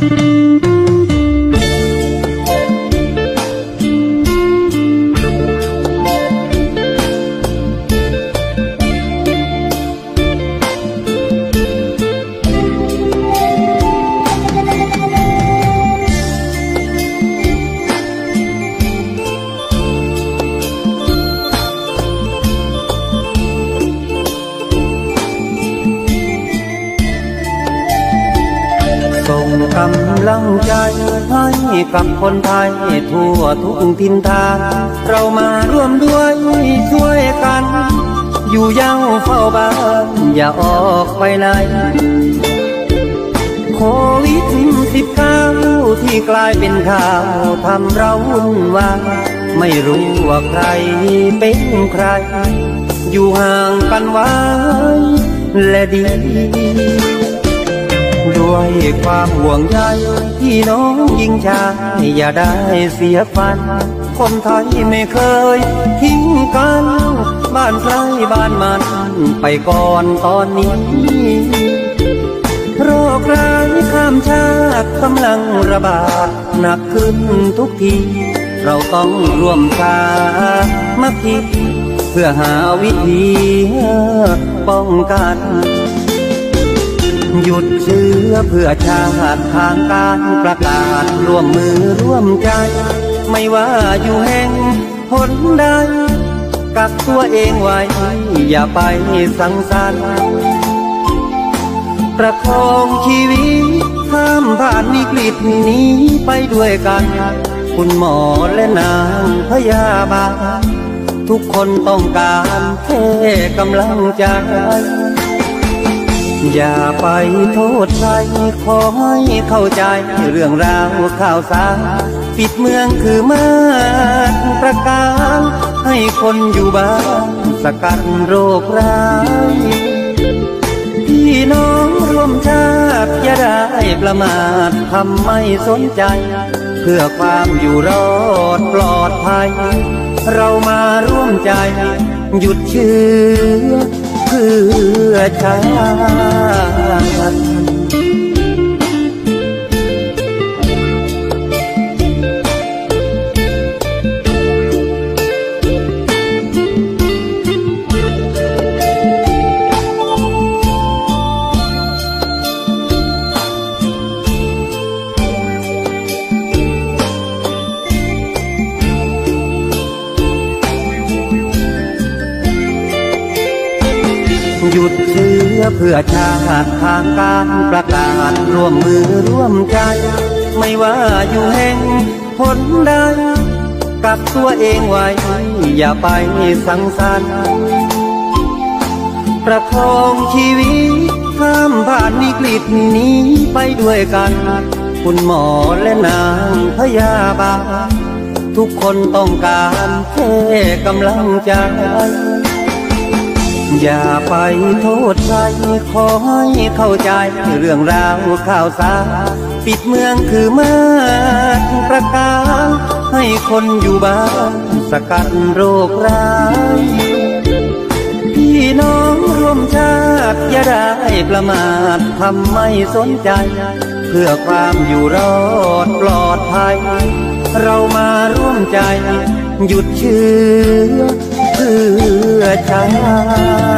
ส่ กำลังใจให้กับคนไทยทั่วทุกทินทางเรามาร่วมด้วยช่วยกัน อยู่เย้าเฝ้าบ้านอย่าออกไปไหนโควิดสิบเก้าที่กลายเป็นข่าวทำเราวุ่นวายไม่รู้ว่าใครเป็นใคร อยู่ห่างกันไว้และดี ด้วยความห่วงใยพี่น้องยิงชายอย่าได้เสียฟัน คนไทยไม่เคยทิ้งกัน บ้านใครบ้านมัน ไปก่อนตอนนี้โรคร้ายข้ามชาติกำลังระบาดหนักขึ้นทุกที เราต้องร่วมชามัคคีเพื่อหาวิธีป้องกัน หยุดเชื้อเพื่อชาติทางการประกาศร่วมมือร่วมใจ ไม่ว่าอยู่แห่งหนใดกักตัวเองไว้ อย่าไปสังสรรค์ประคองชีวิตข้ามผ่านวิกฤตนี้ไปด้วยกัน คุณหมอและนางพยาบาลทุกคนต้องการแค่กำลังใจ อย่าไปโทษใครขอให้เข้าใจเรื่องราวข่าวสารปิดเมืองคือมาตรประการให้คนอยู่บ้านสกัดโรคร้ายพี่น้องร่วมชาติอย่าได้ประมาททำไม่สนใจ เพื่อความอยู่รอดปลอดภัย เรามาร่วมใจ หยุดเชื้อ เพื่อชาติ หยุดเชื้อเพื่อชาติทางการประกาศร่วมมือร่วมใจ ไม่ว่าอยู่แห่งหนใดกับตัวเองไว้ อย่าไปสังสรรค์ประคองชีวิตข้ามผ่านวิกฤตนี้ไปด้วยกัน คุณหมอและนางพยาบาลทุกคนต้องการแค่กำลังใจ อย่าไปโทษใครขอให้เข้าใจเรื่องราวข่าวสารปิดเมืองคือมาตรประการให้คนอยู่บ้านสกัดโรคร้ายพี่น้องร่วมชาติ อย่าได้ประมาททำไม่สนใจ เพื่อความอยู่รอดปลอดภัย เรามาร่วมใจ หยุดเชื้อเพื่อ ชาติ